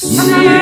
See.